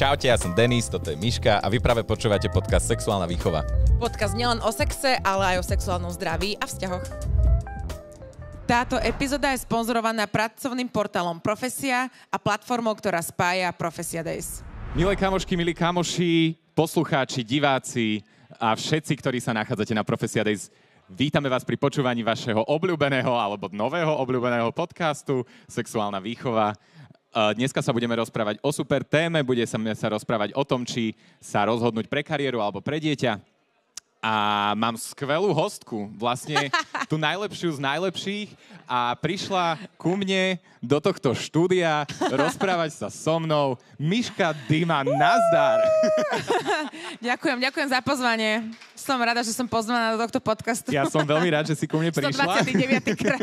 Čaute, ja som Denis, toto je Miška a vy práve počúvate podcast Sexuálna výchova. Podcast nielen o sexe, ale aj o sexuálnom zdraví a vzťahoch. Táto epizóda je sponzorovaná pracovným portálom Profesia a platformou, ktorá spája Profesia Days. Milé kamošky, milí kamoši, poslucháči, diváci a všetci, ktorí sa nachádzate na Profesia Days, Vítame vás pri počúvaní vašeho obľúbeného alebo nového obľúbeného podcastu Sexuálna výchova. Dneska sa budeme rozprávať o super téme, bude sa rozprávať o tom, či sa rozhodnúť pre kariéru alebo pre dieťa a mám skvelú hostku, vlastne tú najlepšiu z najlepších a prišla ku mne do tohto štúdia rozprávať sa so mnou Miška Dima, nazdar! ďakujem, ďakujem za pozvanie. Som rada, že som pozvaná do tohto podcastu. Ja som veľmi rád, že si ku mne prišla. 129 krát.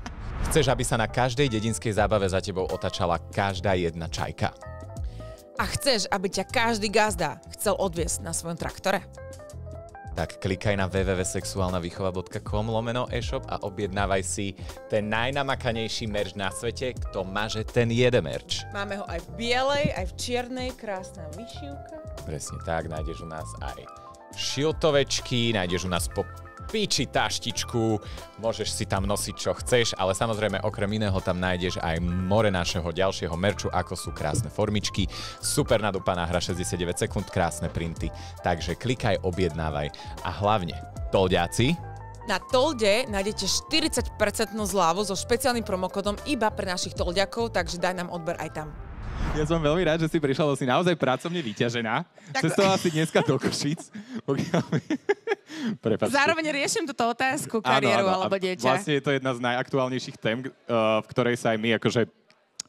Chceš, aby sa na každej dedinskej zábave za tebou otačala každá jedna čajka? A chceš, aby ťa každý gazda chcel odviesť na svojom traktore? tak klikaj na www.sexualnavýchova.com lomeno e-shop a objednávaj si ten najnamakanejší merch na svete, kto maže ten jeden merch. Máme ho aj v bielej, aj v čiernej, krásna myšivka. Presne tak, nájdeš u nás aj šiltovečky, nájdeš u nás po piči taštičku, môžeš si tam nosiť čo chceš, ale samozrejme okrem iného tam nájdeš aj more našeho ďalšieho merču, ako sú krásne formičky, super nadúpaná hra 69 sekúnd, krásne printy, takže klikaj, objednávaj. A hlavne, tolďáci, na Tolde nájdete 40% zľavu so špeciálnym promokodom iba pre našich tolďakov, takže daj nám odber aj tam. Ja som veľmi rád, že si prišla, lebo si naozaj pracovne vyťažená. Tak... Cestovala si dneska do Košic. Zároveň riešim túto otázku, kariéru áno, áno. alebo dieťa. Vlastne je to jedna z najaktuálnejších tém, eh, v ktorej sa aj my akože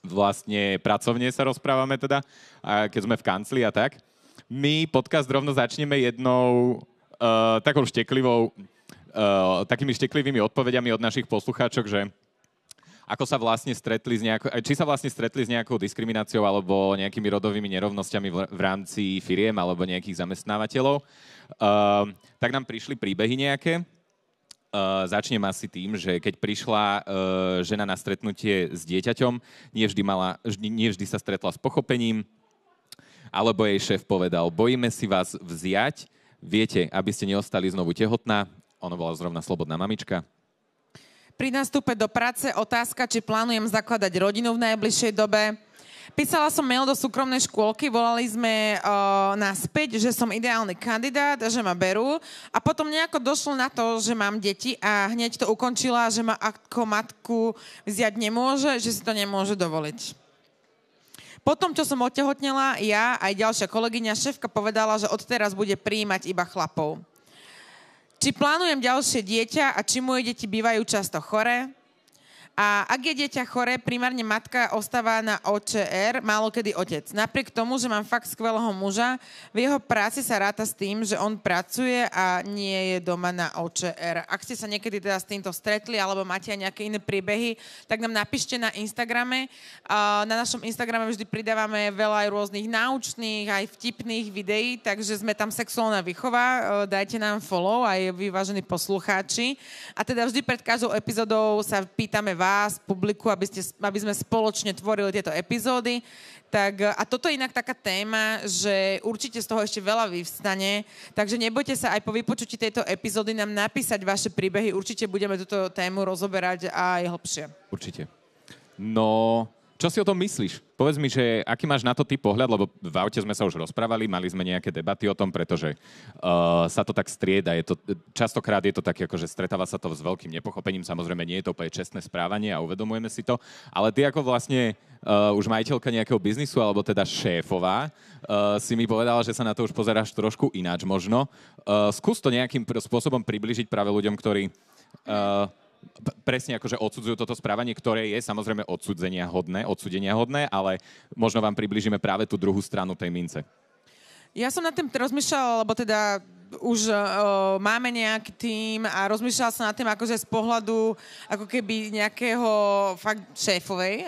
vlastne pracovne sa rozprávame teda, keď sme v kancli a tak. My podcast rovno začneme jednou uh, takou šteklivou, uh, takými šteklivými odpovediami od našich poslucháčok, že ako sa vlastne stretli s nejakou, či sa vlastne stretli s nejakou diskrimináciou alebo nejakými rodovými nerovnosťami v, v rámci firiem alebo nejakých zamestnávateľov. Uh, tak nám prišli príbehy nejaké. Uh, začnem asi tým, že keď prišla uh, žena na stretnutie s dieťaťom, nie vždy, mala, nie vždy sa stretla s pochopením, alebo jej šéf povedal, bojíme si vás vziať, viete, aby ste neostali znovu tehotná, ona bola zrovna slobodná mamička, pri nastupe do práce otázka, či plánujem zakladať rodinu v najbližšej dobe. Písala som mail do súkromnej škôlky, volali sme uh, naspäť, že som ideálny kandidát, že ma berú a potom nejako došlo na to, že mám deti a hneď to ukončila, že ma ako matku vziať nemôže, že si to nemôže dovoliť. Potom, čo som otehotnela, ja aj ďalšia kolegyňa, šéfka povedala, že odteraz bude príjmať iba chlapov. Či plánujem ďalšie dieťa a či moje deti bývajú často chore? A ak je dieťa choré, primárne matka ostáva na OČR, málo kedy otec. Napriek tomu, že mám fakt skvelého muža, v jeho práci sa ráta s tým, že on pracuje a nie je doma na OČR. Ak ste sa niekedy teda s týmto stretli, alebo máte aj nejaké iné príbehy, tak nám napíšte na Instagrame. Na našom Instagrame vždy pridávame veľa aj rôznych náučných, aj vtipných videí, takže sme tam sexuálna výchova. Dajte nám follow, aj vyvážení poslucháči. A teda vždy pred každou epizódou sa pýtame vás, vás, publiku, aby, ste, aby sme spoločne tvorili tieto epizódy. Tak, a toto je inak taká téma, že určite z toho ešte veľa vyvstane, takže nebojte sa aj po vypočutí tejto epizódy nám napísať vaše príbehy, určite budeme túto tému rozoberať aj hlbšie. Určite. No, čo si o tom myslíš? Povedz mi, že aký máš na to ty pohľad, lebo v aute sme sa už rozprávali, mali sme nejaké debaty o tom, pretože uh, sa to tak strieda. Je to, častokrát je to také, že stretáva sa to s veľkým nepochopením. Samozrejme, nie je to úplne čestné správanie a uvedomujeme si to. Ale ty ako vlastne uh, už majiteľka nejakého biznisu, alebo teda šéfová, uh, si mi povedala, že sa na to už pozeráš trošku ináč možno. Uh, skús to nejakým spôsobom približiť práve ľuďom, ktorí... Uh, presne akože odsudzujú toto správanie, ktoré je samozrejme odsudzenia hodné, odsudenia hodné, ale možno vám približíme práve tú druhú stranu tej mince. Ja som nad tým rozmýšľala, lebo teda už uh, máme nejaký tým a rozmýšľala som nad tým akože z pohľadu ako keby nejakého fakt šéfovej.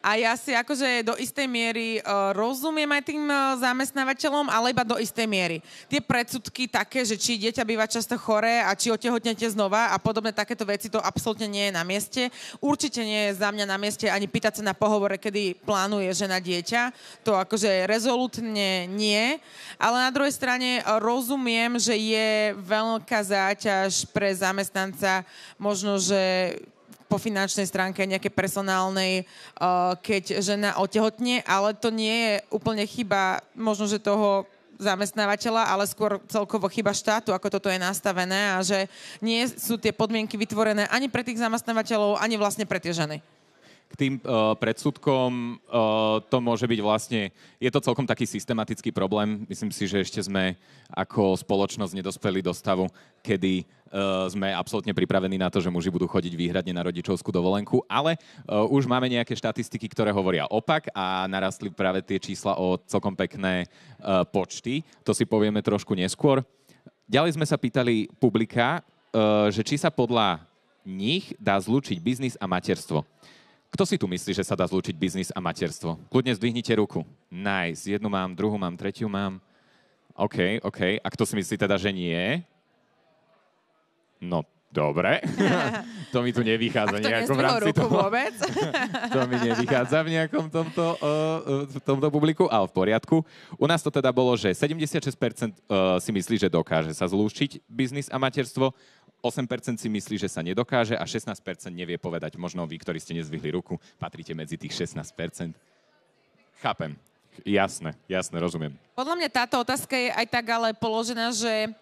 A ja si akože do istej miery uh, rozumiem aj tým uh, zamestnávateľom, ale iba do istej miery. Tie predsudky také, že či dieťa býva často choré a či otehotnete znova a podobné takéto veci, to absolútne nie je na mieste. Určite nie je za mňa na mieste ani pýtať sa na pohovore, kedy plánuje žena dieťa. To akože rezolutne nie. Ale na druhej strane rozumiem, že je veľká záťaž pre zamestnanca, možno, že po finančnej stránke, nejaké personálnej, keď žena otehotne, ale to nie je úplne chyba možno, že toho zamestnávateľa, ale skôr celkovo chyba štátu, ako toto je nastavené a že nie sú tie podmienky vytvorené ani pre tých zamestnávateľov, ani vlastne pre tie ženy k tým uh, predsudkom uh, to môže byť vlastne, je to celkom taký systematický problém. Myslím si, že ešte sme ako spoločnosť nedospeli do stavu, kedy uh, sme absolútne pripravení na to, že muži budú chodiť výhradne na rodičovskú dovolenku, ale uh, už máme nejaké štatistiky, ktoré hovoria opak a narastli práve tie čísla o celkom pekné uh, počty. To si povieme trošku neskôr. Ďalej sme sa pýtali publika, uh, že či sa podľa nich dá zlúčiť biznis a materstvo. Kto si tu myslí, že sa dá zlúčiť biznis a materstvo? Kľudne zdvihnite ruku. Nice. Jednu mám, druhú mám, tretiu mám. OK, OK. A kto si myslí teda, že nie? No, dobre. to mi tu nevychádza nejako v rámci toho. vôbec? to mi nevychádza v nejakom tomto, uh, v tomto publiku, ale v poriadku. U nás to teda bolo, že 76% uh, si myslí, že dokáže sa zlúčiť biznis a materstvo, 8% si myslí, že sa nedokáže a 16% nevie povedať. Možno vy, ktorí ste nezvihli ruku, patríte medzi tých 16%. Chápem. Jasné, jasné, rozumiem. Podľa mňa táto otázka je aj tak ale položená, že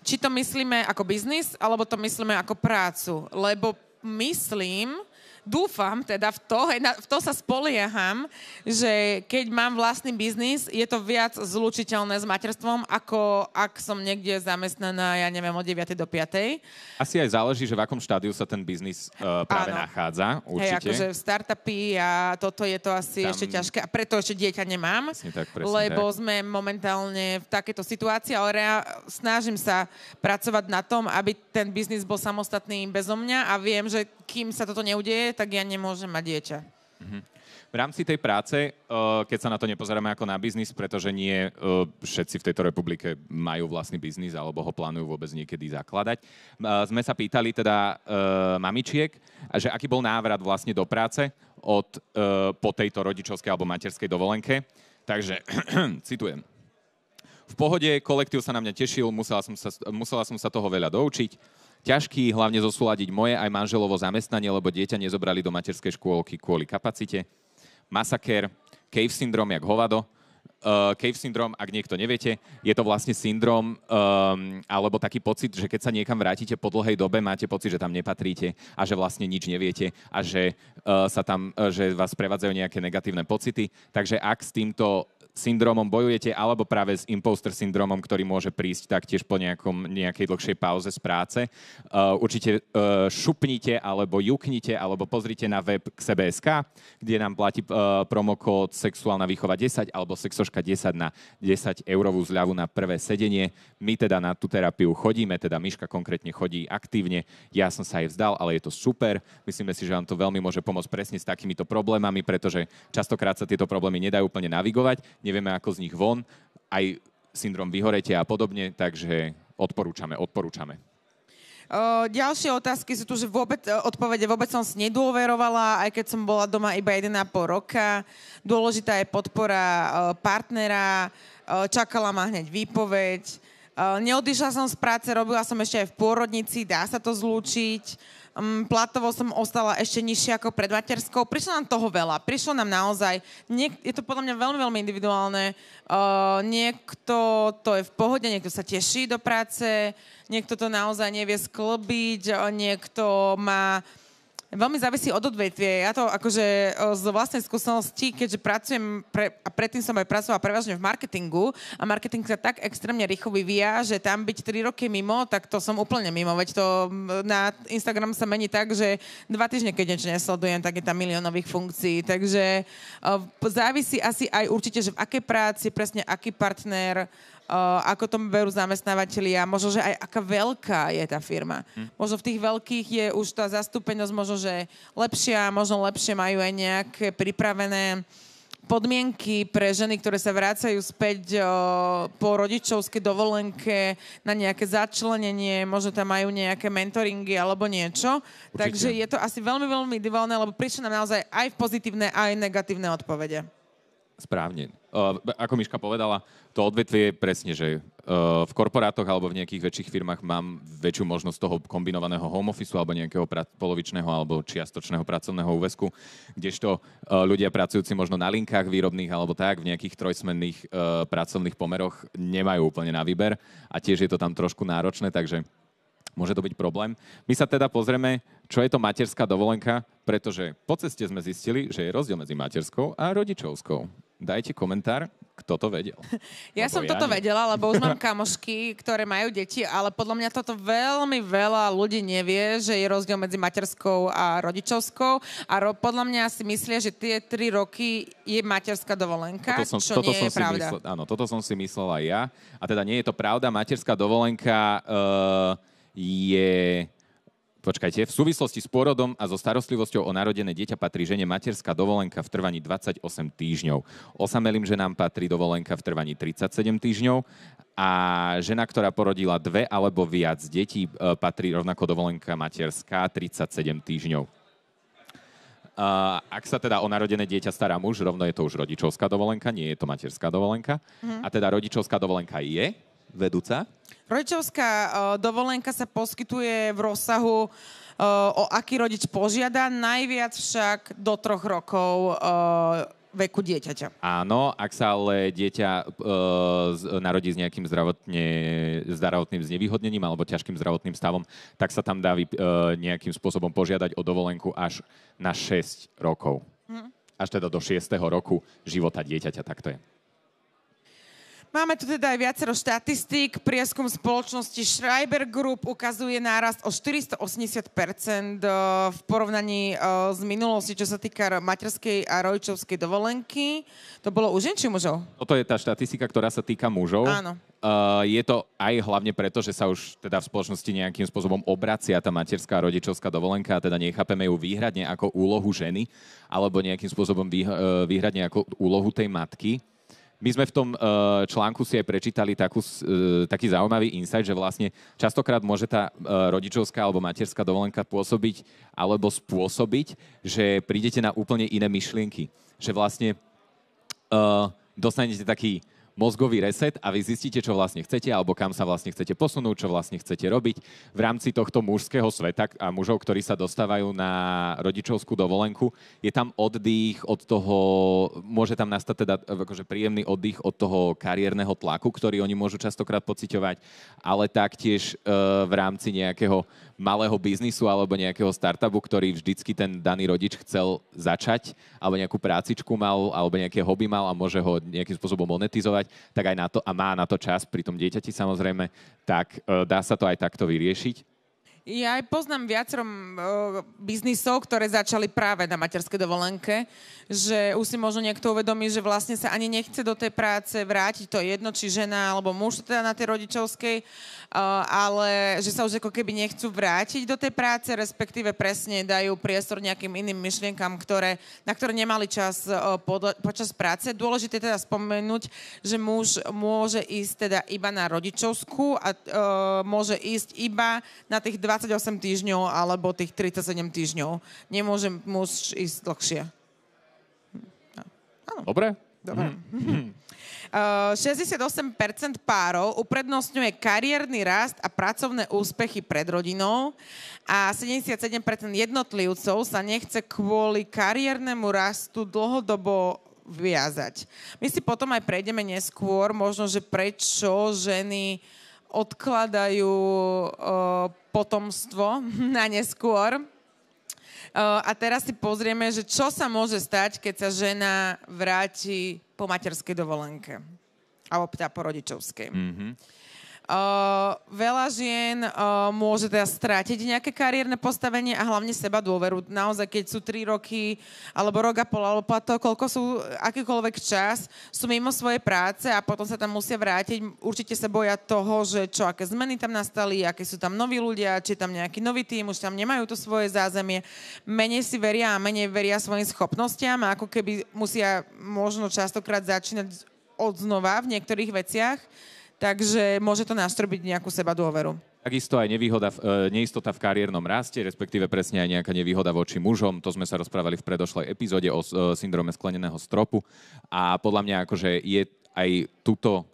či to myslíme ako biznis, alebo to myslíme ako prácu. Lebo myslím, dúfam teda v to, hej, na, v to sa spolieham, že keď mám vlastný biznis, je to viac zlučiteľné s materstvom, ako ak som niekde zamestnaná, ja neviem, od 9. do 5. Asi aj záleží, že v akom štádiu sa ten biznis uh, práve Áno. nachádza, určite. Hej, akože startupy a toto je to asi Tam... ešte ťažké a preto ešte dieťa nemám, tak, lebo tak. sme momentálne v takéto situácii, ale ja snažím sa pracovať na tom, aby ten biznis bol samostatný bezo mňa a viem, že kým sa toto neudeje, tak ja nemôžem mať dieťa. Mm-hmm. V rámci tej práce, eh, keď sa na to nepozeráme ako na biznis, pretože nie eh, všetci v tejto republike majú vlastný biznis alebo ho plánujú vôbec niekedy zakladať, eh, sme sa pýtali teda mamičiek, že aký bol návrat vlastne do práce od, po tejto rodičovskej alebo materskej dovolenke. Takže, citujem. V pohode, kolektív sa na mňa tešil, musela som sa, musela som sa toho veľa doučiť ťažký hlavne zosúľadiť moje aj manželovo zamestnanie, lebo dieťa nezobrali do materskej škôlky kvôli kapacite. Masaker, cave syndrom, jak hovado. Uh, cave syndrom, ak niekto neviete, je to vlastne syndrom um, alebo taký pocit, že keď sa niekam vrátite po dlhej dobe, máte pocit, že tam nepatríte a že vlastne nič neviete a že uh, sa tam, uh, že vás prevádzajú nejaké negatívne pocity. Takže ak s týmto syndromom bojujete, alebo práve s imposter syndromom, ktorý môže prísť taktiež po nejakom, nejakej dlhšej pauze z práce. Uh, určite uh, šupnite, alebo juknite, alebo pozrite na web k kde nám platí uh, promokód sexuálna výchova 10 alebo sexoška 10 na 10 eurovú zľavu na prvé sedenie. My teda na tú terapiu chodíme, teda Miška konkrétne chodí aktívne. Ja som sa aj vzdal, ale je to super. Myslíme si, že vám to veľmi môže pomôcť presne s takýmito problémami, pretože častokrát sa tieto problémy nedajú úplne navigovať nevieme ako z nich von, aj syndrom vyhoretia a podobne, takže odporúčame, odporúčame. Ďalšie otázky sú tu, že vôbec, odpovede vôbec som si nedôverovala, aj keď som bola doma iba 1,5 roka. Dôležitá je podpora o, partnera, čakala ma hneď výpoveď. Neodišla som z práce, robila som ešte aj v pôrodnici, dá sa to zlúčiť um, platovo som ostala ešte nižšie ako pred materskou. Prišlo nám toho veľa. Prišlo nám naozaj, niek- je to podľa mňa veľmi, veľmi individuálne. Uh, niekto to je v pohode, niekto sa teší do práce, niekto to naozaj nevie sklbiť, niekto má Veľmi závisí od odvetvie. Ja to akože z vlastnej skúsenosti, keďže pracujem, pre, a predtým som aj pracovala prevažne v marketingu a marketing sa tak extrémne rýchlo vyvíja, že tam byť 3 roky mimo, tak to som úplne mimo. Veď to na Instagram sa mení tak, že dva týždne, keď niečo nesledujem, tak je tam milión nových funkcií. Takže závisí asi aj určite, že v akej práci, presne aký partner, ako to berú zamestnávateľia, možno, že aj aká veľká je tá firma. Hm. Možno v tých veľkých je už tá zastúpenosť možno, že lepšia, možno lepšie majú aj nejaké pripravené podmienky pre ženy, ktoré sa vrácajú späť o, po rodičovskej dovolenke na nejaké začlenenie, možno tam majú nejaké mentoringy alebo niečo. Určite. Takže je to asi veľmi, veľmi individuálne, lebo prišli nám naozaj aj pozitívne, aj negatívne odpovede. Správne. Ako Miška povedala, to odvetvie je presne, že v korporátoch alebo v nejakých väčších firmách mám väčšiu možnosť toho kombinovaného home office alebo nejakého polovičného alebo čiastočného pracovného úvesku, kdežto ľudia pracujúci možno na linkách výrobných alebo tak v nejakých trojsmenných pracovných pomeroch nemajú úplne na výber a tiež je to tam trošku náročné, takže môže to byť problém. My sa teda pozrieme, čo je to materská dovolenka, pretože po ceste sme zistili, že je rozdiel medzi materskou a rodičovskou dajte komentár, kto to vedel. Ja lebo som ja toto nie. vedela, lebo už mám kamošky, ktoré majú deti, ale podľa mňa toto veľmi veľa ľudí nevie, že je rozdiel medzi materskou a rodičovskou a ro- podľa mňa si myslia, že tie tri roky je materská dovolenka, toto som, čo toto nie som je pravda. Myslel, áno, toto som si myslela ja. A teda nie je to pravda. Materská dovolenka uh, je Počkajte, v súvislosti s pôrodom a so starostlivosťou o narodené dieťa patrí žene materská dovolenka v trvaní 28 týždňov. Osamelým ženám patrí dovolenka v trvaní 37 týždňov a žena, ktorá porodila dve alebo viac detí, e, patrí rovnako dovolenka materská 37 týždňov. Uh, ak sa teda o narodené dieťa stará muž, rovno je to už rodičovská dovolenka, nie je to materská dovolenka. Mm. A teda rodičovská dovolenka je vedúca? Rodičovská uh, dovolenka sa poskytuje v rozsahu, uh, o aký rodič požiada, najviac však do troch rokov uh, veku dieťaťa. Áno, ak sa ale dieťa uh, narodí s nejakým zdravotne, zdravotným znevýhodnením alebo ťažkým zdravotným stavom, tak sa tam dá uh, nejakým spôsobom požiadať o dovolenku až na 6 rokov. Hm. Až teda do 6. roku života dieťaťa, tak to je. Máme tu teda aj viacero štatistík. Prieskum spoločnosti Schreiber Group ukazuje nárast o 480% eh, v porovnaní s minulosti, čo sa týka materskej a rodičovskej dovolenky. To bolo u žen či mužov? Toto je tá štatistika, ktorá sa týka mužov. Áno. Uh, je to aj hlavne preto, že sa už teda v spoločnosti nejakým spôsobom obracia tá materská a rodičovská dovolenka a teda nechápeme ju výhradne ako úlohu ženy alebo nejakým spôsobom výhradne ako úlohu tej matky my sme v tom uh, článku si aj prečítali takú, uh, taký zaujímavý insight, že vlastne častokrát môže tá uh, rodičovská alebo materská dovolenka pôsobiť alebo spôsobiť, že prídete na úplne iné myšlienky. Že vlastne uh, dostanete taký mozgový reset a vy zistíte, čo vlastne chcete alebo kam sa vlastne chcete posunúť, čo vlastne chcete robiť. V rámci tohto mužského sveta a mužov, ktorí sa dostávajú na rodičovskú dovolenku, je tam oddych od toho, môže tam nastať teda akože príjemný oddych od toho kariérneho tlaku, ktorý oni môžu častokrát pociťovať, ale taktiež e, v rámci nejakého malého biznisu alebo nejakého startupu, ktorý vždycky ten daný rodič chcel začať, alebo nejakú prácičku mal, alebo nejaké hobby mal a môže ho nejakým spôsobom monetizovať, tak aj na to, a má na to čas pri tom dieťati samozrejme, tak e, dá sa to aj takto vyriešiť. Ja aj poznám viacero uh, biznisov, ktoré začali práve na materskej dovolenke, že už si možno niekto uvedomí, že vlastne sa ani nechce do tej práce vrátiť, to je jedno, či žena alebo muž teda na tej rodičovskej, Uh, ale že sa už ako keby nechcú vrátiť do tej práce, respektíve presne dajú priestor nejakým iným myšlienkam, ktoré, na ktoré nemali čas uh, pod, počas práce. Dôležité teda spomenúť, že muž môže ísť teda iba na rodičovskú a uh, môže ísť iba na tých 28 týždňov alebo tých 37 týždňov. Nemôže muž ísť dlhšie. Hm. Dobre. Dobre. Mm. 68% párov uprednostňuje kariérny rast a pracovné úspechy pred rodinou a 77% jednotlivcov sa nechce kvôli kariérnemu rastu dlhodobo viazať. My si potom aj prejdeme neskôr, možno, že prečo ženy odkladajú uh, potomstvo na neskôr. Uh, a teraz si pozrieme, že čo sa môže stať, keď sa žena vráti po materskej dovolenke. Alebo po rodičovskej. Mm-hmm. Veľa žien uh, môže teda strátiť nejaké kariérne postavenie a hlavne seba dôveru. Naozaj, keď sú 3 roky, alebo rok a pol, alebo to, koľko sú, akýkoľvek čas, sú mimo svojej práce a potom sa tam musia vrátiť. Určite sa boja toho, že čo, aké zmeny tam nastali, aké sú tam noví ľudia, či tam nejaký nový tým, už tam nemajú to svoje zázemie. Menej si veria a menej veria svojim schopnostiam ako keby musia možno častokrát začínať od znova v niektorých veciach takže môže to nastrobiť nejakú seba dôveru. Takisto aj nevýhoda, e, neistota v kariérnom raste, respektíve presne aj nejaká nevýhoda voči mužom. To sme sa rozprávali v predošlej epizóde o e, syndrome skleneného stropu. A podľa mňa akože je aj tuto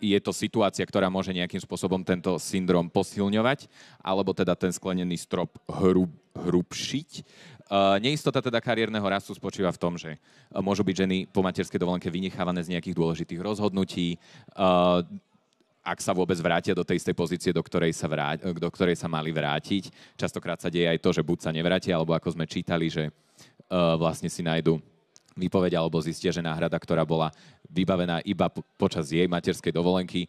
je to situácia, ktorá môže nejakým spôsobom tento syndrom posilňovať, alebo teda ten sklenený strop hrub, hrubšiť. Uh, neistota teda kariérneho rastu spočíva v tom, že môžu byť ženy po materskej dovolenke vynechávané z nejakých dôležitých rozhodnutí, uh, ak sa vôbec vrátia do tej istej pozície, do ktorej, sa vrá, do ktorej sa mali vrátiť. Častokrát sa deje aj to, že buď sa nevrátia, alebo ako sme čítali, že uh, vlastne si nájdu výpoveď alebo zistia, že náhrada, ktorá bola vybavená iba po- počas jej materskej dovolenky,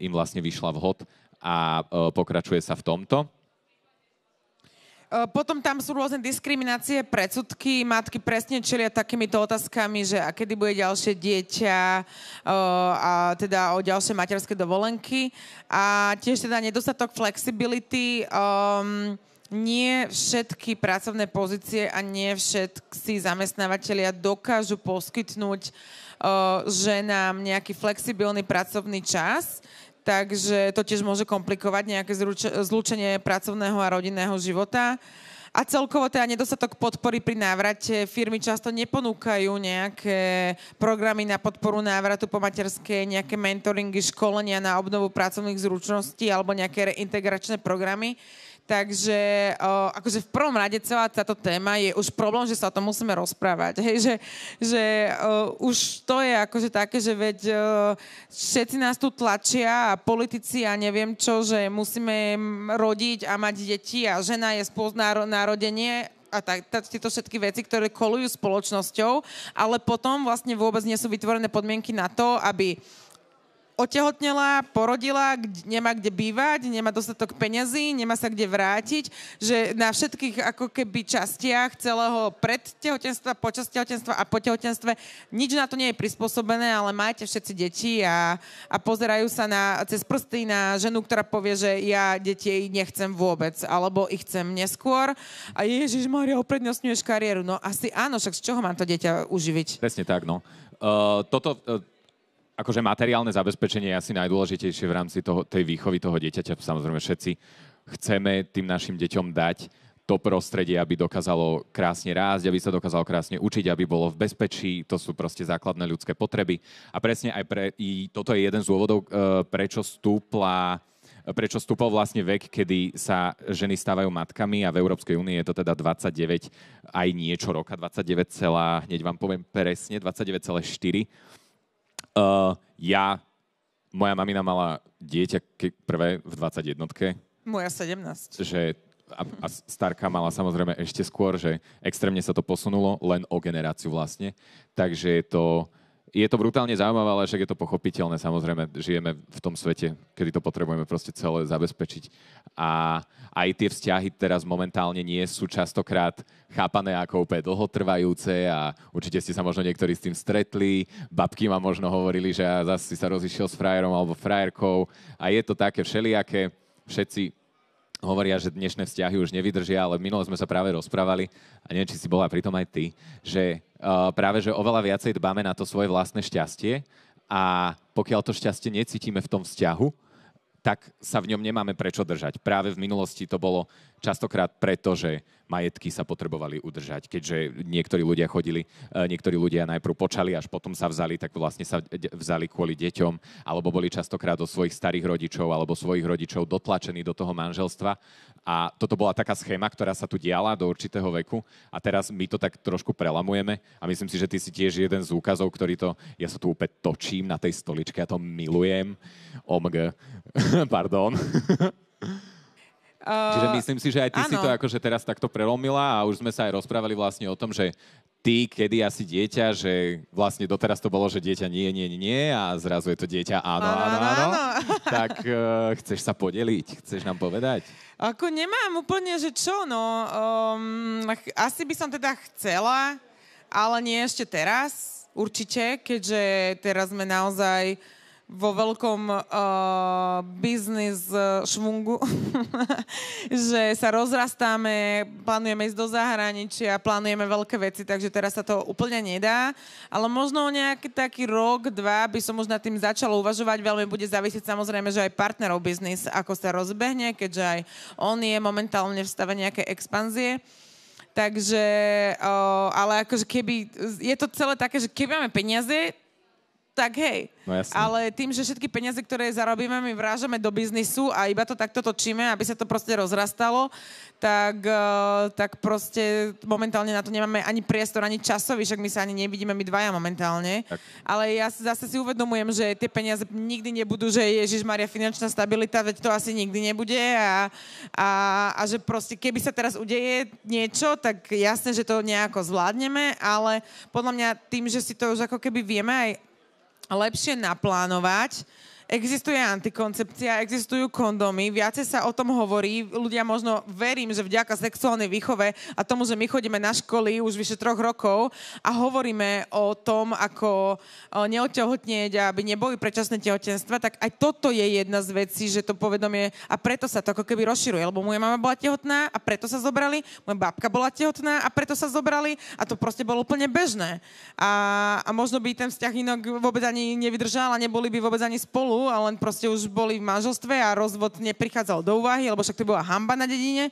im vlastne vyšla vhod a uh, pokračuje sa v tomto. E, potom tam sú rôzne diskriminácie, predsudky. Matky presne čelia takýmito otázkami, že a kedy bude ďalšie dieťa e, a teda o ďalšie materské dovolenky. A tiež teda nedostatok flexibility. Um, nie všetky pracovné pozície a nie všetci zamestnávateľia dokážu poskytnúť uh, ženám nejaký flexibilný pracovný čas takže to tiež môže komplikovať nejaké zlúčenie pracovného a rodinného života. A celkovo teda nedostatok podpory pri návrate. Firmy často neponúkajú nejaké programy na podporu návratu po materskej, nejaké mentoringy, školenia na obnovu pracovných zručností alebo nejaké reintegračné programy. Takže o, akože v prvom rade celá táto téma je už problém, že sa o tom musíme rozprávať. Hej, že že o, už to je akože také, že veď o, všetci nás tu tlačia a politici a neviem čo, že musíme rodiť a mať deti a žena je spôsob narodenie a tak, tieto všetky veci, ktoré kolujú spoločnosťou, ale potom vlastne vôbec nie sú vytvorené podmienky na to, aby otehotnela, porodila, nemá kde bývať, nemá dostatok peňazí, nemá sa kde vrátiť, že na všetkých ako keby častiach celého predtehotenstva, počas tehotenstva a po tehotenstve nič na to nie je prispôsobené, ale máte všetci deti a, a pozerajú sa na, cez prsty na ženu, ktorá povie, že ja deti nechcem vôbec, alebo ich chcem neskôr a Ježiš Maria, uprednostňuješ kariéru. No asi áno, však z čoho mám to dieťa uživiť? Presne tak, no. Uh, toto, uh akože materiálne zabezpečenie je asi najdôležitejšie v rámci toho, tej výchovy toho dieťaťa. Samozrejme všetci chceme tým našim deťom dať to prostredie, aby dokázalo krásne rásť, aby sa dokázalo krásne učiť, aby bolo v bezpečí. To sú proste základné ľudské potreby. A presne aj pre, i toto je jeden z dôvodov, e, prečo stúpla prečo stúpol vlastne vek, kedy sa ženy stávajú matkami a v Európskej únii je to teda 29 aj niečo roka, 29, hneď vám poviem presne, 29,4 Uh, ja, moja mamina mala dieťa ke, prvé v 21 Moja 17. Že a, a starka mala samozrejme ešte skôr, že extrémne sa to posunulo len o generáciu vlastne. Takže je to, je to brutálne zaujímavé, ale však je to pochopiteľné. Samozrejme, žijeme v tom svete, kedy to potrebujeme proste celé zabezpečiť. A aj tie vzťahy teraz momentálne nie sú častokrát chápané ako úplne dlhotrvajúce a určite ste sa možno niektorí s tým stretli. Babky ma možno hovorili, že ja zase si sa rozišiel s frajerom alebo frajerkou. A je to také všelijaké. Všetci hovoria, že dnešné vzťahy už nevydržia, ale minule sme sa práve rozprávali, a neviem, či si bola pritom aj ty, že uh, práve, že oveľa viacej dbáme na to svoje vlastné šťastie a pokiaľ to šťastie necítime v tom vzťahu, tak sa v ňom nemáme prečo držať. Práve v minulosti to bolo častokrát preto, že majetky sa potrebovali udržať. Keďže niektorí ľudia chodili, e, niektorí ľudia najprv počali, až potom sa vzali, tak vlastne sa vzali kvôli deťom, alebo boli častokrát do svojich starých rodičov alebo svojich rodičov dotlačení do toho manželstva. A toto bola taká schéma, ktorá sa tu diala do určitého veku a teraz my to tak trošku prelamujeme a myslím si, že ty si tiež jeden z úkazov, ktorý to, ja sa tu úplne točím na tej stoličke, ja to milujem. OMG. Pardon. Čiže myslím si, že aj ty si áno. to akože teraz takto prelomila a už sme sa aj rozprávali vlastne o tom, že ty, kedy asi dieťa, že vlastne doteraz to bolo, že dieťa nie, nie, nie a zrazu je to dieťa áno, áno, Áno, áno. Tak uh, chceš sa podeliť? Chceš nám povedať? Ako nemám úplne, že čo, no. Um, asi by som teda chcela, ale nie ešte teraz, určite, keďže teraz sme naozaj vo veľkom uh, biznis uh, švungu, že sa rozrastáme, plánujeme ísť do zahraničia, plánujeme veľké veci, takže teraz sa to úplne nedá. Ale možno nejaký taký rok, dva by som už nad tým začala uvažovať. Veľmi bude závisieť samozrejme, že aj partnerov biznis, ako sa rozbehne, keďže aj on je momentálne v stave nejakej expanzie. Takže, o, ale akože keby, je to celé také, že keby máme peniaze, tak hej. No jasne. Ale tým, že všetky peniaze, ktoré zarobíme, my vrážame do biznisu a iba to takto točíme, aby sa to proste rozrastalo, tak, uh, tak proste momentálne na to nemáme ani priestor, ani časový, však my sa ani nevidíme my dvaja momentálne. Tak. Ale ja zase si uvedomujem, že tie peniaze nikdy nebudú, že Ježiš Maria finančná stabilita, veď to asi nikdy nebude a, a, a že proste keby sa teraz udeje niečo, tak jasne, že to nejako zvládneme, ale podľa mňa tým, že si to už ako keby vieme aj lepšie naplánovať. Existuje antikoncepcia, existujú kondomy, viacej sa o tom hovorí. Ľudia možno verím, že vďaka sexuálnej výchove a tomu, že my chodíme na školy už vyše troch rokov a hovoríme o tom, ako o, neotehotnieť, aby neboli predčasné tehotenstva, tak aj toto je jedna z vecí, že to povedomie a preto sa to ako keby rozširuje, lebo moja mama bola tehotná a preto sa zobrali, moja babka bola tehotná a preto sa zobrali a to proste bolo úplne bežné. A, a možno by ten vzťah inak vôbec ani nevydržal a neboli by vôbec ani spolu, a len proste už boli v manželstve a rozvod neprichádzal do úvahy, lebo však to bola hamba na dedine,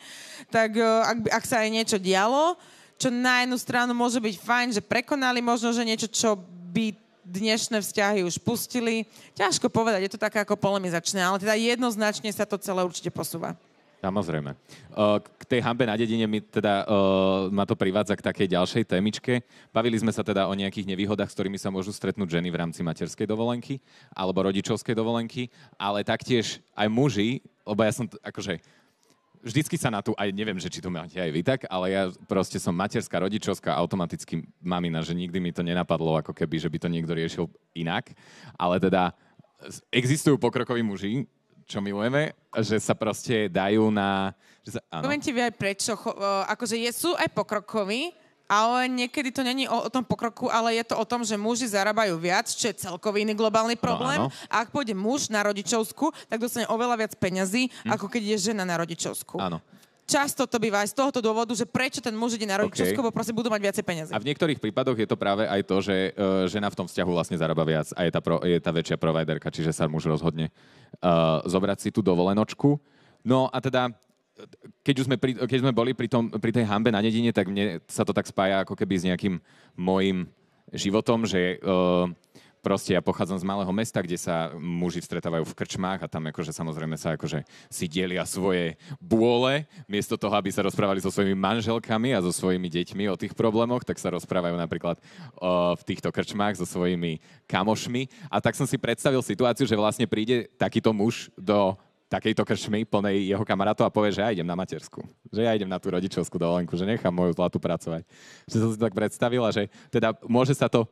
tak e, ak, ak sa aj niečo dialo, čo na jednu stranu môže byť fajn, že prekonali možno, že niečo, čo by dnešné vzťahy už pustili. Ťažko povedať, je to také ako polemizačné, ale teda jednoznačne sa to celé určite posúva. Samozrejme. Uh, K tej hambe na dedine mi teda, uh, ma to privádza k takej ďalšej témičke. Bavili sme sa teda o nejakých nevýhodách, s ktorými sa môžu stretnúť ženy v rámci materskej dovolenky alebo rodičovskej dovolenky, ale taktiež aj muži, lebo ja som akože vždycky sa na tú, aj neviem, že či to máte aj vy tak, ale ja proste som materská, rodičovská, automaticky mamina, že nikdy mi to nenapadlo, ako keby, že by to niekto riešil inak. Ale teda existujú pokrokoví muži, čo milujeme, že sa proste dajú na... Že sa, áno. Poviem ti aj prečo. Cho, uh, akože je, sú aj pokrokoví, ale niekedy to není o, o tom pokroku, ale je to o tom, že muži zarábajú viac, čo je celkový iný globálny problém. áno. a ak pôjde muž na rodičovsku, tak dostane oveľa viac peňazí, ako keď je žena na rodičovsku. Áno. Často to býva aj z tohoto dôvodu, že prečo ten muž ide na rodičovsku, OK. lebo proste budú mať viacej peniazy. A v niektorých prípadoch je to práve aj to, že uh, žena v tom vzťahu vlastne zarába viac a je tá, pro, je tá väčšia providerka, čiže sa muž rozhodne uh, zobrať si tú dovolenočku. No a teda, keď, už sme, pri, keď sme boli pri, tom, pri tej hambe na dedine, tak mne sa to tak spája ako keby s nejakým môjim životom, že uh, proste ja pochádzam z malého mesta, kde sa muži stretávajú v krčmách a tam akože samozrejme sa akože si delia svoje bôle. Miesto toho, aby sa rozprávali so svojimi manželkami a so svojimi deťmi o tých problémoch, tak sa rozprávajú napríklad uh, v týchto krčmách so svojimi kamošmi. A tak som si predstavil situáciu, že vlastne príde takýto muž do takejto krčmy plnej jeho kamarátov a povie, že ja idem na matersku. Že ja idem na tú rodičovskú dovolenku, že nechám moju zlatú pracovať. Že som si tak predstavila, že teda môže sa to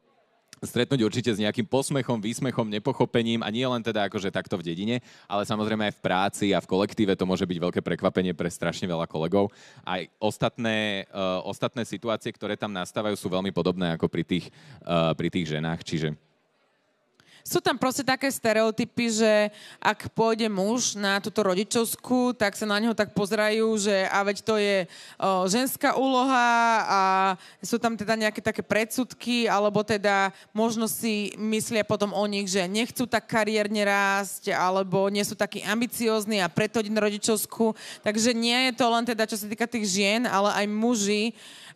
stretnúť určite s nejakým posmechom, výsmechom, nepochopením a nie len teda akože takto v dedine, ale samozrejme aj v práci a v kolektíve to môže byť veľké prekvapenie pre strašne veľa kolegov. Aj ostatné, uh, ostatné situácie, ktoré tam nastávajú, sú veľmi podobné ako pri tých, uh, pri tých ženách, čiže Sú tam proste také stereotypy, že ak pôjde muž na túto rodičovskú, tak sa na neho tak pozerajú, že a veď to je o, ženská úloha a sú tam teda nejaké také predsudky, alebo teda možno si myslia potom o nich, že nechcú tak kariérne rásť, alebo nie sú takí ambiciózni a preto na rodičovskú. Takže nie je to len teda, čo sa týka tých žien, ale aj muži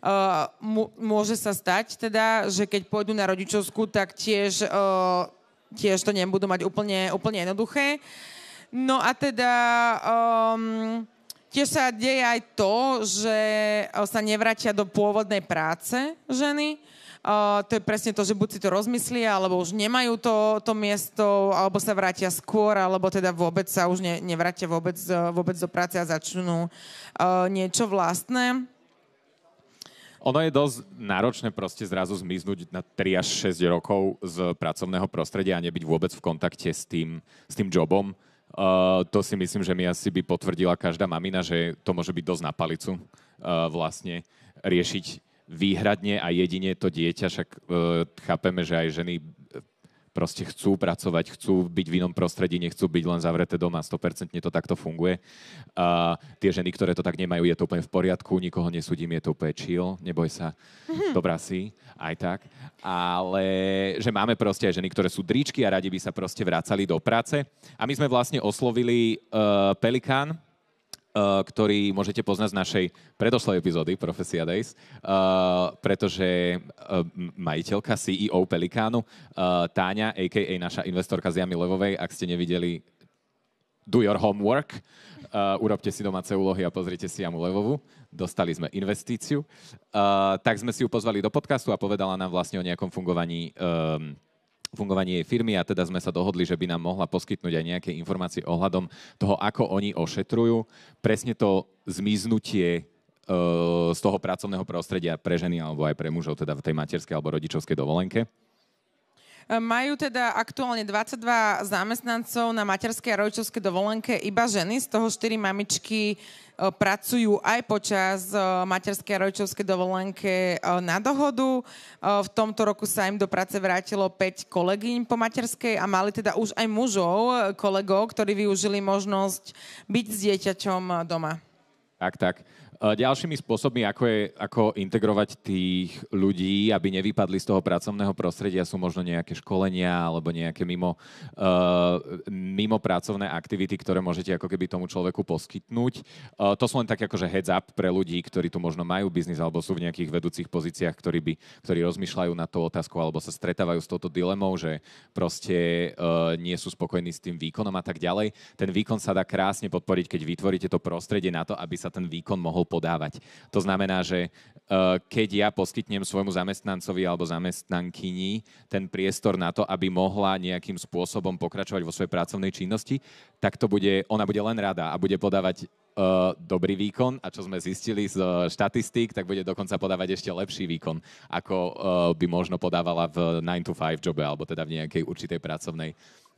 uh, môže sa stať teda, že keď pôjdu na rodičovskú, tak tiež uh, tiež to nebudú mať úplne, úplne jednoduché. No a teda um, tiež sa deje aj to, že o, sa nevratia do pôvodnej práce ženy. Uh, to je presne to, že buď si to rozmyslia, alebo už nemajú to, to miesto, alebo sa vrátia skôr, alebo teda vôbec sa už ne, nevrátia vôbec, vôbec do práce a začnú uh, niečo vlastné. Ono je dosť náročné proste zrazu zmiznúť na 3 až 6 rokov z pracovného prostredia a nebyť vôbec v kontakte s tým, s tým jobom. Uh, to si myslím, že mi asi by potvrdila každá mamina, že to môže byť dosť na palicu uh, vlastne riešiť výhradne a jedine to dieťa, však e, chápeme, že aj ženy proste chcú pracovať, chcú byť v inom prostredí, nechcú byť len zavreté doma, 100% to takto funguje. A tie ženy, ktoré to tak nemajú, je to úplne v poriadku, nikoho nesúdim, je to úplne chill, neboj sa, mhm. dobrá si, aj tak. Ale že máme proste aj ženy, ktoré sú dričky a radi by sa proste vracali do práce. A my sme vlastne oslovili uh, Pelikán, ktorý môžete poznať z našej predošlej epizódy Profesia Days, uh, pretože uh, majiteľka CEO Pelikánu, Táňa, a.k.a. naša investorka z Jamy Levovej, ak ste nevideli do your homework, uh, urobte si domáce úlohy a pozrite si Jamu Levovu. Dostali sme investíciu. Uh, tak sme si ju pozvali do podcastu a povedala nám vlastne o nejakom fungovaní um, fungovanie jej firmy a teda sme sa dohodli, že by nám mohla poskytnúť aj nejaké informácie ohľadom toho, ako oni ošetrujú. Presne to zmiznutie e, z toho pracovného prostredia pre ženy alebo aj pre mužov, teda v tej materskej alebo rodičovskej dovolenke. Majú teda aktuálne 22 zamestnancov na materskej a rodičovskej dovolenke iba ženy, z toho 4 mamičky e, pracujú aj počas e, materskej a rodičovskej dovolenke e, na dohodu. V tomto roku sa im do práce vrátilo 5 kolegyň po materskej a mali teda už aj mužov, kolegov, ktorí využili možnosť byť s dieťaťom doma. Tak, tak. Ďalšími spôsobmi, ako, je, ako integrovať tých ľudí, aby nevypadli z toho pracovného prostredia, sú možno nejaké školenia alebo nejaké mimo, uh, mimo pracovné aktivity, ktoré môžete ako keby tomu človeku poskytnúť. Uh, to sú len také akože heads up pre ľudí, ktorí tu možno majú biznis alebo sú v nejakých vedúcich pozíciách, ktorí, by, ktorí rozmýšľajú na tú otázku alebo sa stretávajú s touto dilemou, že proste uh, nie sú spokojní s tým výkonom a tak ďalej. Ten výkon sa dá krásne podporiť, keď vytvoríte to prostredie na to, aby sa ten výkon mohol podávať. To znamená, že uh, keď ja poskytnem svojmu zamestnancovi alebo zamestnankyni ten priestor na to, aby mohla nejakým spôsobom pokračovať vo svojej pracovnej činnosti, tak to bude, ona bude len rada a bude podávať uh, dobrý výkon a čo sme zistili z uh, štatistík, tak bude dokonca podávať ešte lepší výkon, ako by možno podávala v 9 to 5 jobe alebo teda v nejakej určitej pracovnej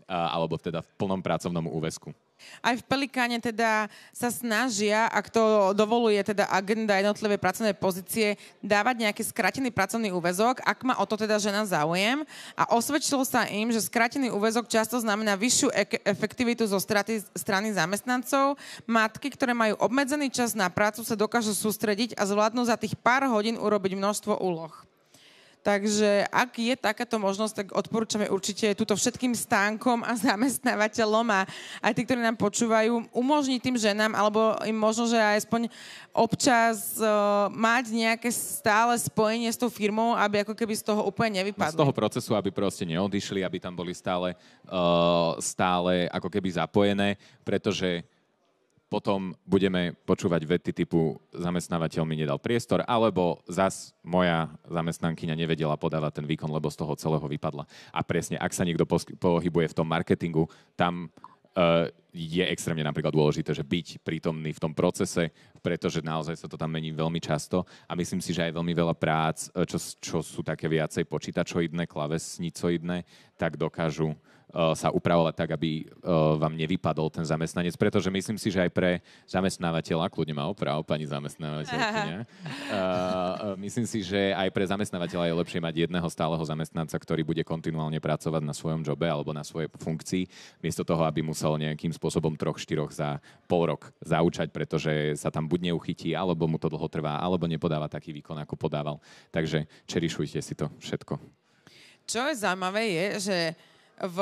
alebo teda v plnom pracovnom úvesku. Aj v Pelikáne teda sa snažia, ak to dovoluje teda agenda jednotlivé pracovné pozície, dávať nejaký skratený pracovný úvezok, ak má o to teda žena záujem. A osvedčilo sa im, že skratený úvezok často znamená vyššiu e- efektivitu zo straty, strany zamestnancov. Matky, ktoré majú obmedzený čas na prácu, sa dokážu sústrediť a zvládnu za tých pár hodín urobiť množstvo úloh. Takže ak je takáto možnosť, tak odporúčame určite túto všetkým stánkom a zamestnávateľom a aj tí, ktorí nám počúvajú, umožniť tým ženám, alebo im možno, že aj aspoň občas uh, mať nejaké stále spojenie s tou firmou, aby ako keby z toho úplne nevypadli. Z toho procesu, aby proste neodišli, aby tam boli stále, uh, stále ako keby zapojené, pretože potom budeme počúvať vety typu zamestnávateľ mi nedal priestor, alebo zas moja zamestnankyňa nevedela podávať ten výkon, lebo z toho celého vypadla. A presne, ak sa niekto pohybuje v tom marketingu, tam uh, je extrémne napríklad dôležité, že byť prítomný v tom procese, pretože naozaj sa to tam mení veľmi často a myslím si, že aj veľmi veľa prác, e, čo, čo sú také viacej počítačoidné, klavesnicoidné, tak dokážu Eh, sa upravovať tak, aby eh, vám nevypadol ten zamestnanec, pretože myslím si, že aj pre zamestnávateľa, kľudne má oprav, pani zamestnávateľkyňa, myslím si, že aj pre zamestnávateľa je lepšie mať jedného stáleho zamestnanca, ktorý bude kontinuálne pracovať na svojom jobe alebo na svojej funkcii, miesto toho, aby musel nejakým spôsobom troch, štyroch za pol rok zaučať, pretože sa tam buď neuchytí, alebo mu to dlho trvá, alebo nepodáva taký výkon, ako podával. Takže čerišujte si to všetko. Čo je zaujímavé je, že v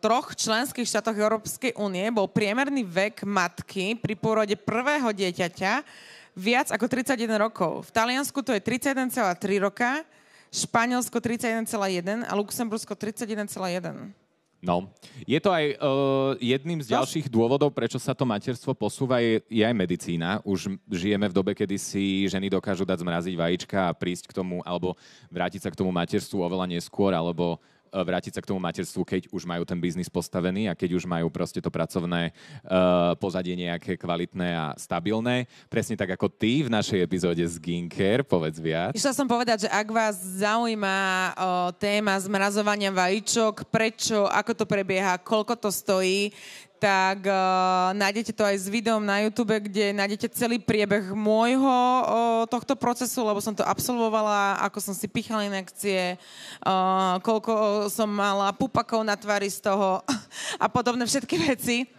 troch členských štátoch Európskej únie bol priemerný vek matky pri pôrode prvého dieťaťa viac ako 31 rokov. V Taliansku to je 31,3 roka, Španielsko 31,1 a Luxembursko 31,1. No, je to aj uh, jedným z ďalších dôvodov, prečo sa to materstvo posúva, je, je aj medicína. Už žijeme v dobe, kedy si ženy dokážu dať zmraziť vajíčka a prísť k tomu, alebo vrátiť sa k tomu materstvu oveľa neskôr, alebo vrátiť sa k tomu materstvu, keď už majú ten biznis postavený a keď už majú proste to pracovné uh, pozadie nejaké kvalitné a stabilné. Presne tak ako ty v našej epizóde z Ginker, povedz viac. Išla som povedať, že ak vás zaujíma uh, téma zmrazovania vajíčok, prečo, ako to prebieha, koľko to stojí, tak uh, nájdete to aj s videom na YouTube, kde nájdete celý priebeh môjho uh, tohto procesu, lebo som to absolvovala, ako som si pichala inekcie, uh, koľko som mala pupakov na tvári z toho a podobné všetky veci,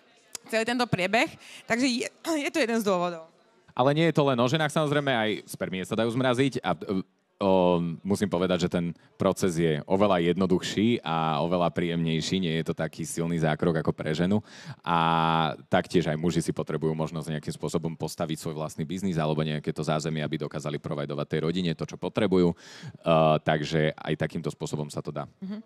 celý tento priebeh. Takže je, je to jeden z dôvodov. Ale nie je to len o ženách, samozrejme aj spermie sa dajú zmraziť a o, musím povedať, že ten proces je oveľa jednoduchší a oveľa príjemnejší. Nie je to taký silný zákrok ako pre ženu. A taktiež aj muži si potrebujú možnosť nejakým spôsobom postaviť svoj vlastný biznis alebo nejaké to zázemie, aby dokázali provajdovať tej rodine to, čo potrebujú. Uh, takže aj takýmto spôsobom sa to dá. Uh-huh.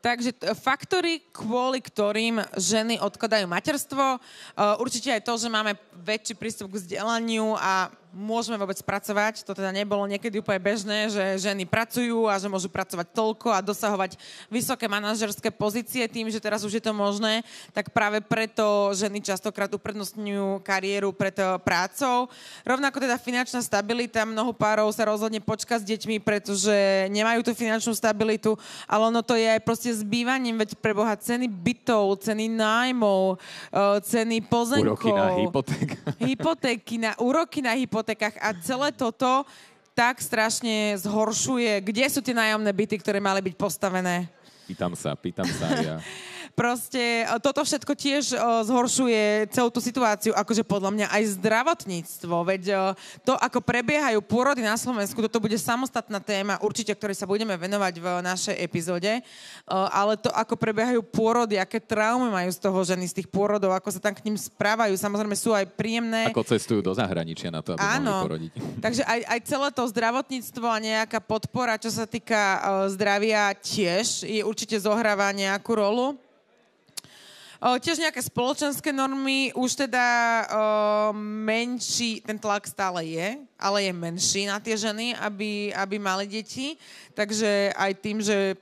Takže t- faktory, kvôli ktorým ženy odkladajú materstvo, uh, určite aj to, že máme väčší prístup k vzdelaniu a môžeme vôbec pracovať. To teda nebolo niekedy úplne bežné, že ženy pracujú a že môžu pracovať toľko a dosahovať vysoké manažerské pozície tým, že teraz už je to možné, tak práve preto ženy častokrát uprednostňujú kariéru pred eh, prácou. Rovnako teda finančná stabilita, mnoho párov sa rozhodne počkať s deťmi, pretože nemajú tú finančnú stabilitu, ale ono to je aj proste s bývaním, veď preboha ceny bytov, ceny nájmov, eh, ceny pozemkov. Úroky na hypoték. Hypotéky na, úroky na hypotéky hypotékach a celé toto tak strašne zhoršuje. Kde sú tie nájomné byty, ktoré mali byť postavené? Pýtam sa, pýtam sa ja. proste e, toto všetko tiež uh, zhoršuje celú tú situáciu, akože podľa mňa aj zdravotníctvo, veď uh, to, ako prebiehajú pôrody na Slovensku, toto bude samostatná téma, určite, ktorej sa budeme venovať v našej epizóde, ale to, ako prebiehajú pôrody, aké traumy majú z toho ženy, z tých pôrodov, ako sa tam k ním správajú, samozrejme sú aj príjemné. Ako cestujú do zahraničia na to, aby Áno. mohli porodiť. Takže aj, aj celé to zdravotníctvo a nejaká podpora, čo sa týka zdravia tiež, je určite zohráva nejakú rolu. O, tiež nejaké spoločenské normy, už teda o, menší, ten tlak stále je, ale je menší na tie ženy, aby, aby mali deti. Takže aj tým, že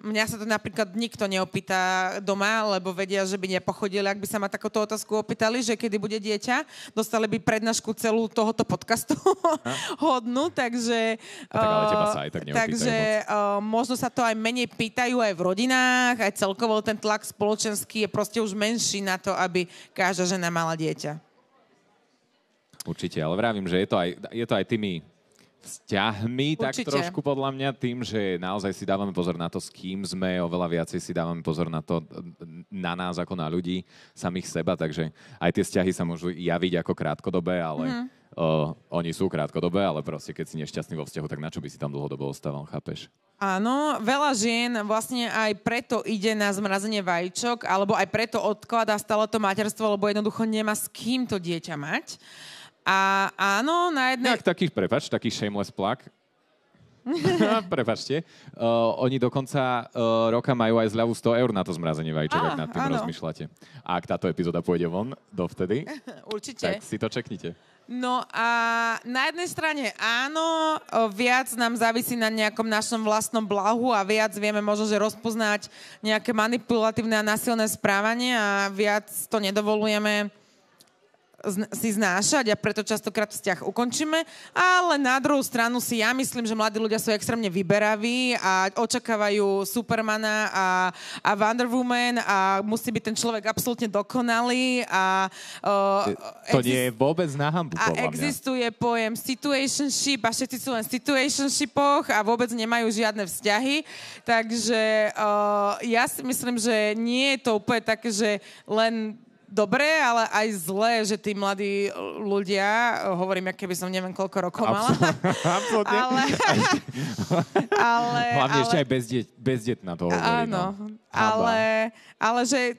Mňa sa to napríklad nikto neopýta doma, lebo vedia, že by nepochodili, ak by sa ma takúto otázku opýtali, že kedy bude dieťa. Dostali by prednášku celú tohoto podcastu hodnú, takže... A tak ale teba sa aj tak Takže uh, možno sa to aj menej pýtajú aj v rodinách, aj celkovo ten tlak spoločenský je proste už menší na to, aby každá žena mala dieťa. Určite, ale vravím, že je to aj, je to aj tými vzťahmi, Určite. tak trošku podľa mňa tým, že naozaj si dávame pozor na to, s kým sme, oveľa viacej si dávame pozor na to, na nás ako na ľudí, samých seba, takže aj tie vzťahy sa môžu javiť ako krátkodobé, ale mm. uh, oni sú krátkodobé, ale proste keď si nešťastný vo vzťahu, tak na čo by si tam dlhodobo ostával, chápeš? Áno, veľa žien vlastne aj preto ide na zmrazenie vajíčok, alebo aj preto odkladá stále to materstvo, lebo jednoducho nemá s kým to dieťa mať. A áno, na jednej... Tak, taký, prepač, taký shameless plug. Prepačte. Uh, oni do konca uh, roka majú aj zľavu 100 eur na to zmrazenie vajíčok, ak nad tým áno. rozmýšľate. A ak táto epizóda pôjde von dovtedy, Určite. tak si to čeknite. No a na jednej strane áno, viac nám závisí na nejakom našom vlastnom blahu a viac vieme možno, že rozpoznať nejaké manipulatívne a násilné správanie a viac to nedovolujeme si znášať a preto častokrát vzťah ukončíme, ale na druhú stranu si ja myslím, že mladí ľudia sú extrémne vyberaví a očakávajú Supermana a, a Wonder Woman a musí byť ten človek absolútne dokonalý a... Uh, to exist- nie je vôbec na hambu, A existuje mňa. pojem situationship a všetci sú len v situationshipoch a vôbec nemajú žiadne vzťahy, takže uh, ja si myslím, že nie je to úplne také, že len dobré, ale aj zlé, že tí mladí ľudia, hovorím, aké by som neviem koľko rokov mala. Absolutne. ale, ale, Hlavne ale, ešte aj bezdie, bezdetná to hovorím. Áno, no. ale, ale že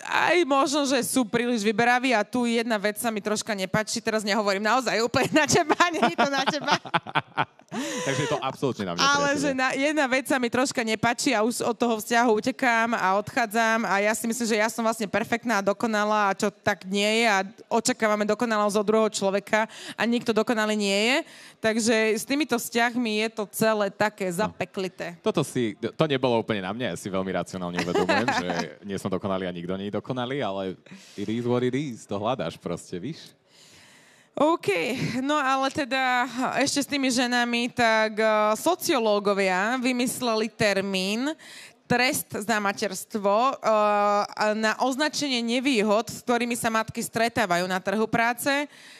aj možno, že sú príliš vyberaví a tu jedna vec sa mi troška nepačí, teraz nehovorím naozaj úplne na teba, nie je to na teba. Takže je to absolútne na mňa. Ale priateľe. že na, jedna vec sa mi troška nepačí a už od toho vzťahu utekám a odchádzam a ja si myslím, že ja som vlastne perfektná a dokonalá a čo tak nie je a očakávame dokonalosť od druhého človeka a nikto dokonalý nie je. Takže s týmito vzťahmi je to celé také zapeklité. Toto si, to nebolo úplne na mňa, ja si veľmi racionálne uvedomujem, že nie som dokonalý a nikto nie je dokonalý, ale it is what it is, to hľadáš proste, víš? OK, no ale teda ešte s tými ženami, tak uh, sociológovia vymysleli termín trest za materstvo uh, na označenie nevýhod, s ktorými sa matky stretávajú na trhu práce.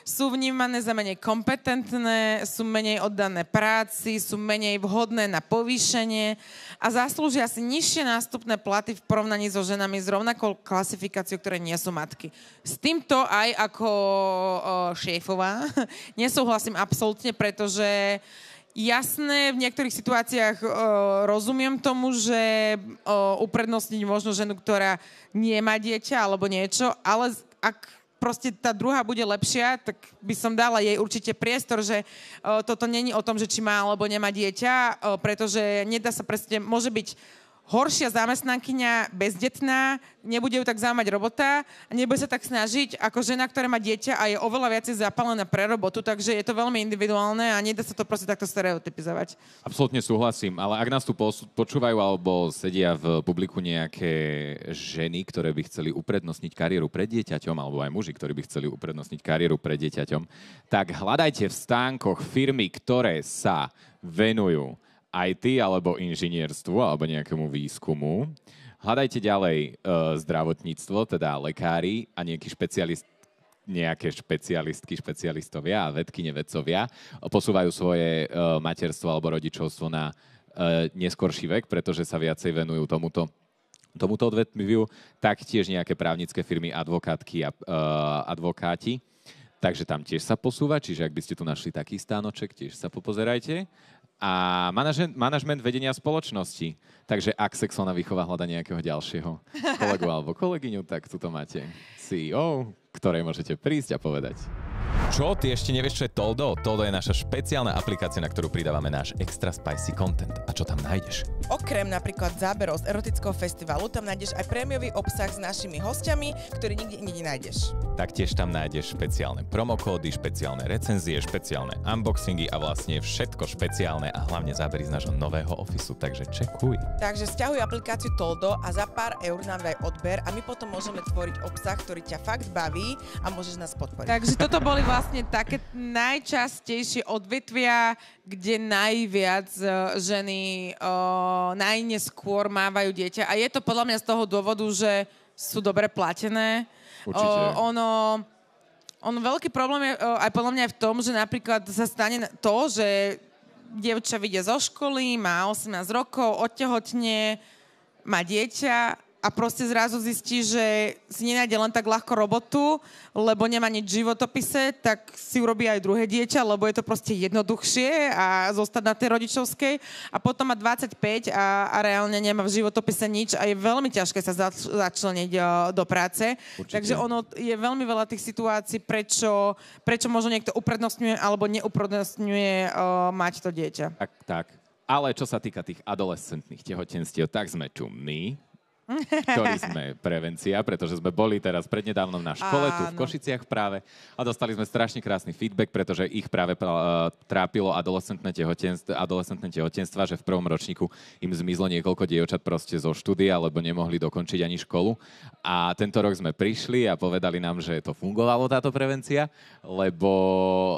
Sú vnímané za menej kompetentné, sú menej oddané práci, sú menej vhodné na povýšenie a zaslúžia si nižšie nástupné platy v porovnaní so ženami s rovnakou klasifikáciou, ktoré nie sú matky. S týmto aj ako uh, šéfová nesúhlasím absolútne, pretože Jasné, v niektorých situáciách o, rozumiem tomu, že o, uprednostniť možno ženu, ktorá nemá dieťa alebo niečo, ale ak proste tá druhá bude lepšia, tak by som dala jej určite priestor, že o, toto není o tom, že či má alebo nemá dieťa, o, pretože nedá sa presne, môže byť horšia zamestnankyňa, bezdetná, nebude ju tak zaujímať robota a nebude sa tak snažiť ako žena, ktorá má dieťa a je oveľa viacej zapálená pre robotu, takže je to veľmi individuálne a nedá sa to proste takto stereotypizovať. Absolútne súhlasím, ale ak nás tu počúvajú alebo sedia v publiku nejaké ženy, ktoré by chceli uprednostniť kariéru pred dieťaťom, alebo aj muži, ktorí by chceli uprednostniť kariéru pred dieťaťom, tak hľadajte v stánkoch firmy, ktoré sa venujú IT alebo inžinierstvu alebo nejakému výskumu. Hľadajte ďalej e, zdravotníctvo, teda lekári a nejaký špecialist, nejaké špecialistky, špecialistovia a vedkyne, vedcovia posúvajú svoje e, materstvo alebo rodičovstvo na e, neskorší vek, pretože sa viacej venujú tomuto tomuto odvetviu, taktiež nejaké právnické firmy, advokátky a uh, advokáti. Takže tam tiež sa posúva, čiže ak by ste tu našli taký stánoček, tiež sa popozerajte. A manažment, vedenia spoločnosti. Takže ak sexuálna výchova hľada nejakého ďalšieho kolegu alebo kolegyňu, tak tu máte CEO, ktorej môžete prísť a povedať. Čo? Ty ešte nevieš, čo je Toldo? Toldo je naša špeciálna aplikácia, na ktorú pridávame náš extra spicy content. A čo tam nájdeš? Okrem napríklad záberov z erotického festivalu, tam nájdeš aj prémiový obsah s našimi hostiami, ktorý nikde inde nájdeš. Taktiež tam nájdeš špeciálne promokódy, špeciálne recenzie, špeciálne unboxingy a vlastne všetko špeciálne a hlavne zábery z nášho nového ofisu. Takže čekuj. Takže stiahuj aplikáciu Toldo a za pár eur nám daj odber a my potom môžeme tvoriť obsah, ktorý ťa fakt baví a môžeš nás podporiť. Takže toto boli vlastne také najčastejšie odvetvia, kde najviac e, ženy o, najneskôr mávajú dieťa. A je to podľa mňa z toho dôvodu, že sú dobre platené. Určite. O, ono, ono veľký problém je o, aj podľa mňa aj v tom, že napríklad sa stane to, že dievča vyjde zo školy, má 18 rokov, odtehotne, má dieťa a proste zrazu zistí, že si nenájde len tak ľahko robotu, lebo nemá nič v životopise, tak si urobí aj druhé dieťa, lebo je to proste jednoduchšie a zostať na tej rodičovskej. A potom má 25 a, a reálne nemá v životopise nič a je veľmi ťažké sa zač- začleniť do práce. Určite. Takže ono je veľmi veľa tých situácií, prečo, prečo možno niekto uprednostňuje alebo neuprednostňuje o, mať to dieťa. Tak, tak. Ale čo sa týka tých adolescentných tehotenstiev, tak sme tu my, ktorí sme prevencia, pretože sme boli teraz prednedávnom na škole tu v. Košiciach práve a dostali sme strašne krásny feedback, pretože ich práve uh, trápilo adolescentné tehotenstva, adolescentné tehotenstva, že v prvom ročníku im zmizlo niekoľko dievčat proste zo štúdia, lebo nemohli dokončiť ani školu. A tento rok sme prišli a povedali nám, že to fungovalo táto prevencia, lebo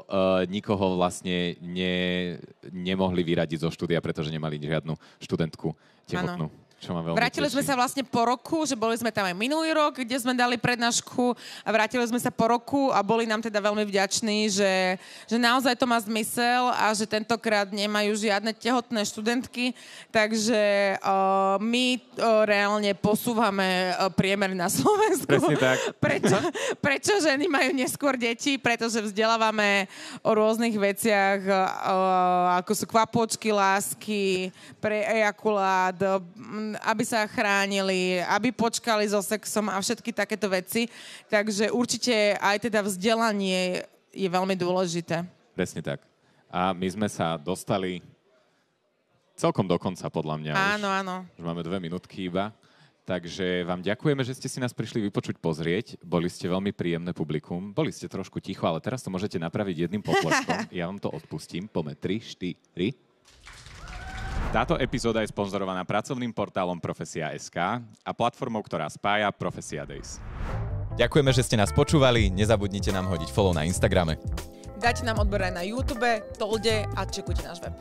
uh, nikoho vlastne ne, nemohli vyradiť zo štúdia, pretože nemali žiadnu študentku tehotnú. Čo ma veľmi Vrátili sme teší. sa vlastne po roku, že boli sme tam aj minulý rok, kde sme dali prednášku a vrátili sme sa po roku a boli nám teda veľmi vďační, že, že naozaj to má zmysel a že tentokrát nemajú žiadne tehotné študentky, takže uh, my uh, reálne posúvame uh, priemer na Slovensku. Presne tak. Prečo, prečo ženy majú neskôr deti? Pretože vzdelávame o rôznych veciach, uh, ako sú kvapočky, lásky, pre ejakulát, uh, aby sa chránili, aby počkali so sexom a všetky takéto veci. Takže určite aj teda vzdelanie je veľmi dôležité. Presne tak. A my sme sa dostali celkom do konca, podľa mňa. Áno, už, áno. Už máme dve minútky iba. Takže vám ďakujeme, že ste si nás prišli vypočuť, pozrieť. Boli ste veľmi príjemné publikum. Boli ste trošku ticho, ale teraz to môžete napraviť jedným potleskom. Ja vám to odpustím. Pome 3, 4. Táto epizóda je sponzorovaná pracovným portálom Profesia.sk a platformou, ktorá spája Profesia Days. Ďakujeme, že ste nás počúvali. Nezabudnite nám hodiť follow na Instagrame. Dajte nám odber aj na YouTube, Tolde a čekujte náš web.